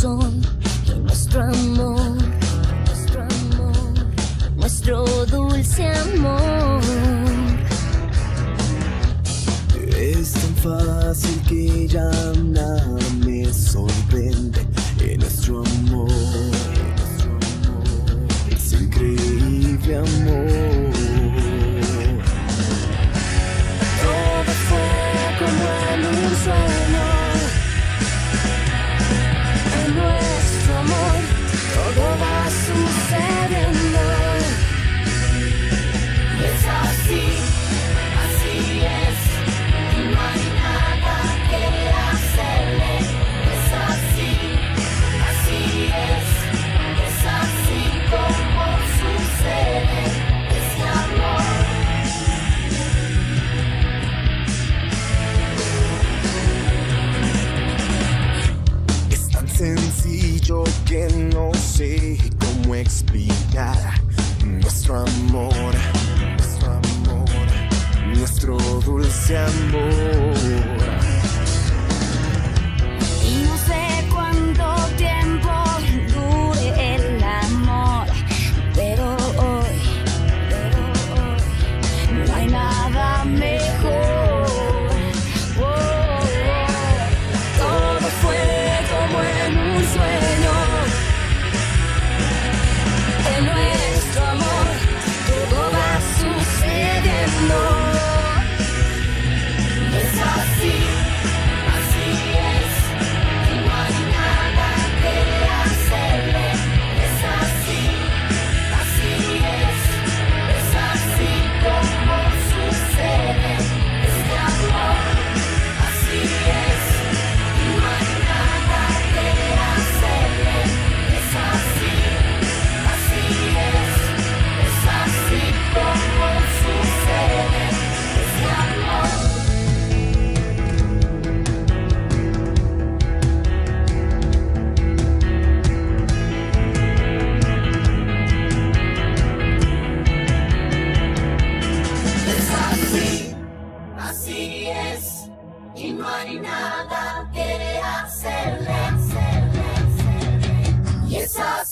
y nuestro amor, nuestro amor, nuestro dulce amor. Es tan fácil que ya nada me sorprende en nuestro amor. sencillo que no sé cómo explicar nuestro amor, nuestro amor, nuestro dulce amor. Y no sé cuánto tiempo dure el amor, pero hoy, pero hoy no hay nada mejor. no. hay nada que hacerle, hacerle, hacerle. Y esas